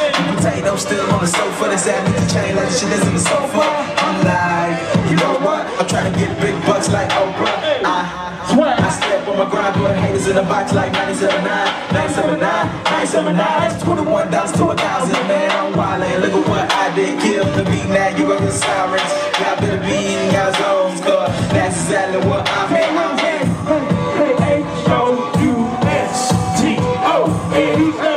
Potato still on the sofa, this ass needs to change like the shit that's in the sofa. I'm like, you know what? I'm trying to get big bucks like Oprah. I, I step on my grind, put haters in the box like 979, 979, 979. That's 21 dollars to a thousand, man. I'm wildin'. Look at what I did. Kill the beat, now you got the sirens. Y'all better be in y'all's homes, cause that's exactly what I'm in. I'm in. H-O-U-S-T-O-N-E